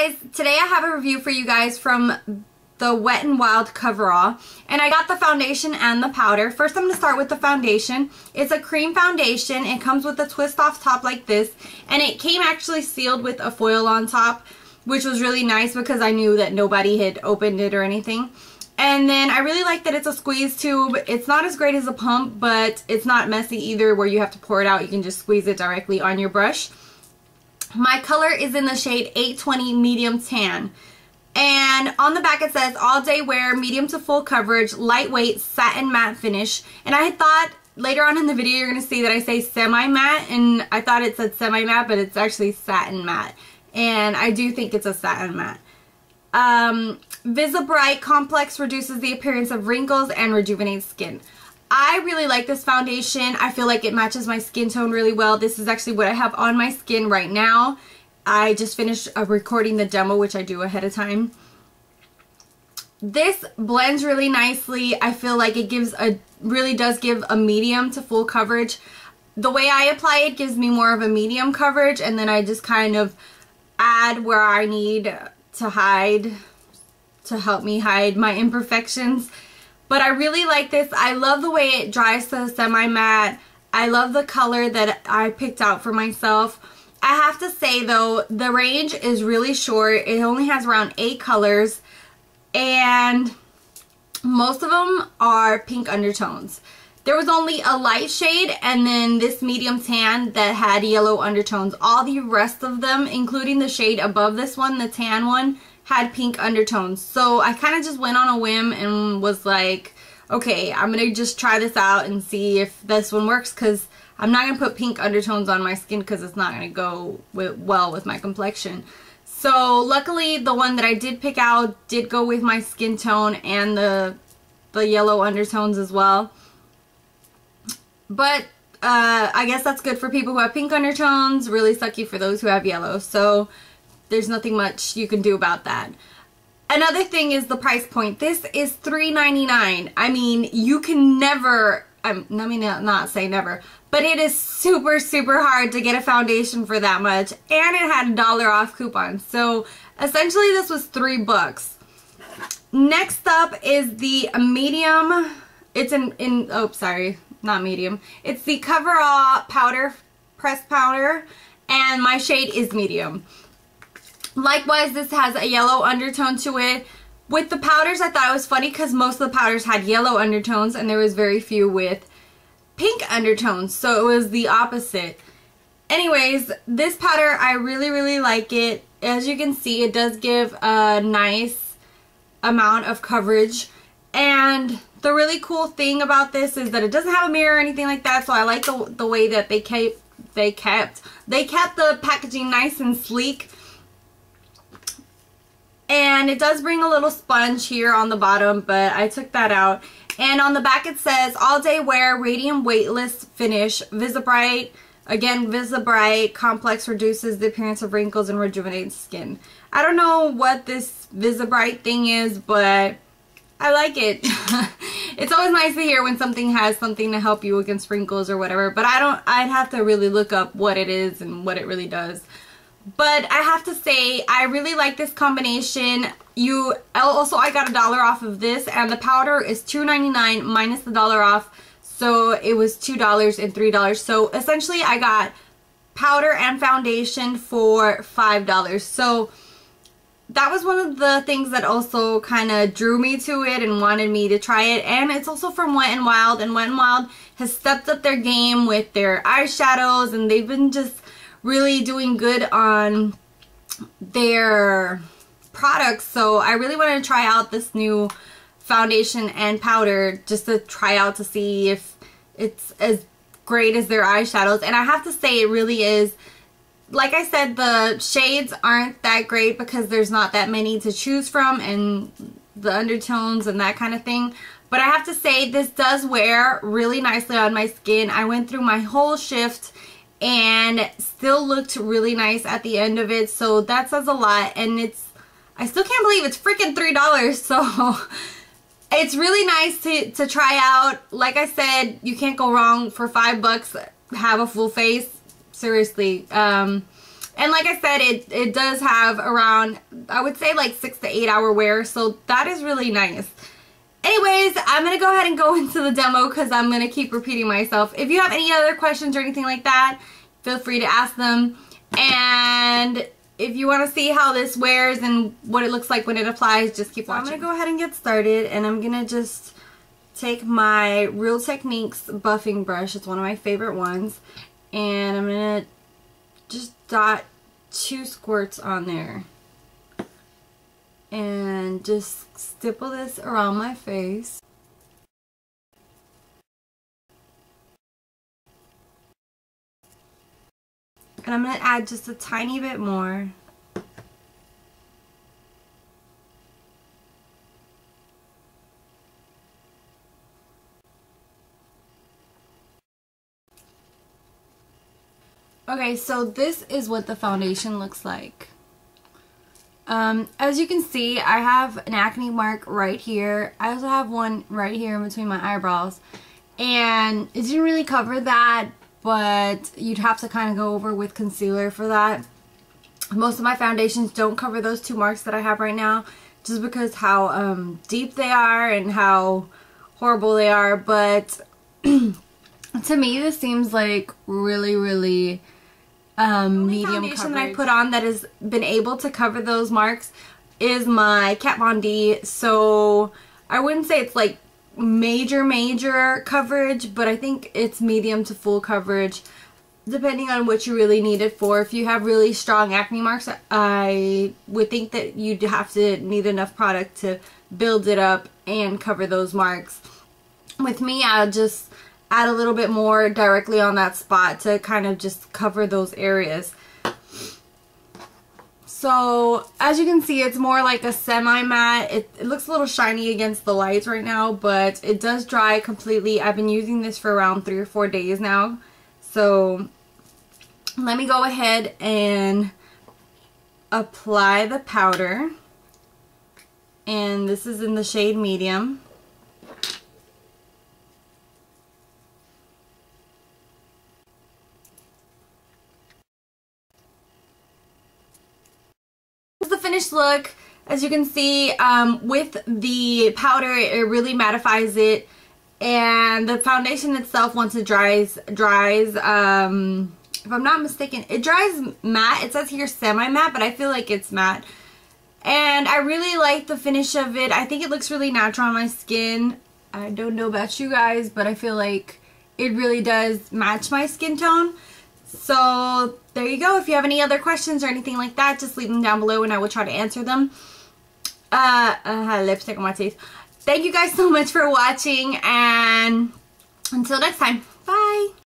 guys, today I have a review for you guys from the Wet n Wild Coverall. And I got the foundation and the powder. First I'm going to start with the foundation. It's a cream foundation. It comes with a twist off top like this. And it came actually sealed with a foil on top, which was really nice because I knew that nobody had opened it or anything. And then I really like that it's a squeeze tube. It's not as great as a pump, but it's not messy either where you have to pour it out. You can just squeeze it directly on your brush. My color is in the shade 820 Medium Tan. And on the back it says, all day wear, medium to full coverage, lightweight, satin matte finish. And I thought later on in the video you're going to see that I say semi-matte. And I thought it said semi-matte, but it's actually satin matte. And I do think it's a satin matte. Um, Visibright Complex reduces the appearance of wrinkles and rejuvenates skin. I really like this foundation. I feel like it matches my skin tone really well. This is actually what I have on my skin right now. I just finished uh, recording the demo, which I do ahead of time. This blends really nicely. I feel like it gives a, really does give a medium to full coverage. The way I apply it gives me more of a medium coverage and then I just kind of add where I need to hide, to help me hide my imperfections. But I really like this. I love the way it dries to semi-matte. I love the color that I picked out for myself. I have to say though, the range is really short. It only has around eight colors and most of them are pink undertones. There was only a light shade and then this medium tan that had yellow undertones. All the rest of them, including the shade above this one, the tan one, had pink undertones. So I kind of just went on a whim and was like, okay, I'm going to just try this out and see if this one works because I'm not going to put pink undertones on my skin because it's not going to go with, well with my complexion. So luckily the one that I did pick out did go with my skin tone and the, the yellow undertones as well. But uh, I guess that's good for people who have pink undertones, really sucky for those who have yellow. So there's nothing much you can do about that. Another thing is the price point. This is $3.99. I mean, you can never, um, let me not say never, but it is super, super hard to get a foundation for that much. And it had a dollar off coupon. So essentially this was three bucks. Next up is the medium, it's in, in oh, sorry, not medium. It's the Coverall Powder, Press Powder, and my shade is medium. Likewise, this has a yellow undertone to it. With the powders, I thought it was funny because most of the powders had yellow undertones and there was very few with pink undertones. So it was the opposite. Anyways, this powder, I really, really like it. As you can see, it does give a nice amount of coverage. And the really cool thing about this is that it doesn't have a mirror or anything like that. So I like the, the way that they kept, they kept, they kept the packaging nice and sleek and it does bring a little sponge here on the bottom, but I took that out. And on the back it says, all day wear, radiant weightless finish, Visibright. Again, Visibright complex reduces the appearance of wrinkles and rejuvenates skin. I don't know what this Visibright thing is, but I like it. it's always nice to hear when something has something to help you against wrinkles or whatever, but I don't, I'd have to really look up what it is and what it really does. But I have to say, I really like this combination. You Also, I got a dollar off of this, and the powder is $2.99 minus the dollar off. So it was $2 and $3. So essentially, I got powder and foundation for $5. So that was one of the things that also kind of drew me to it and wanted me to try it. And it's also from Wet n Wild. And Wet n Wild has stepped up their game with their eyeshadows. And they've been just really doing good on their products. So I really want to try out this new foundation and powder just to try out to see if it's as great as their eyeshadows. And I have to say it really is. Like I said, the shades aren't that great because there's not that many to choose from and the undertones and that kind of thing. But I have to say this does wear really nicely on my skin. I went through my whole shift and still looked really nice at the end of it. So that says a lot and it's I still can't believe it's freaking three dollars. So it's really nice to, to try out. Like I said you can't go wrong. For five bucks have a full face. Seriously um, And like I said, it, it does have around, I would say like six to eight hour wear. So that is really nice. Anyways, I'm going to go ahead and go into the demo because I'm going to keep repeating myself. If you have any other questions or anything like that, feel free to ask them. And if you want to see how this wears and what it looks like when it applies, just keep watching. I'm going to go ahead and get started and I'm going to just take my Real Techniques buffing brush. It's one of my favorite ones. And I'm going to just dot two squirts on there. And just stipple this around my face. And I'm going to add just a tiny bit more. Okay, so this is what the foundation looks like. Um, as you can see, I have an acne mark right here. I also have one right here in between my eyebrows. And it didn't really cover that, but you'd have to kind of go over with concealer for that. Most of my foundations don't cover those two marks that I have right now, just because how um, deep they are and how horrible they are. But to me, this seems like really, really um, medium foundation coverage. that I put on that has been able to cover those marks is my Kat Von D. So I wouldn't say it's like major, major coverage, but I think it's medium to full coverage depending on what you really need it for. If you have really strong acne marks, I would think that you'd have to need enough product to build it up and cover those marks. With me, I'll just add a little bit more directly on that spot to kind of just cover those areas. So as you can see, it's more like a semi-matte. It, it, looks a little shiny against the lights right now, but it does dry completely. I've been using this for around three or four days now. So let me go ahead and apply the powder. And this is in the shade medium. Finished look. As you can see, um, with the powder, it really mattifies it. And the foundation itself, once it dries, dries, um, if I'm not mistaken, it dries matte. It says here semi-matte, but I feel like it's matte. And I really like the finish of it. I think it looks really natural on my skin. I don't know about you guys, but I feel like it really does match my skin tone. So there you go. If you have any other questions or anything like that, just leave them down below and I will try to answer them. Uh, had lipstick on my teeth. Thank you guys so much for watching and until next time, bye.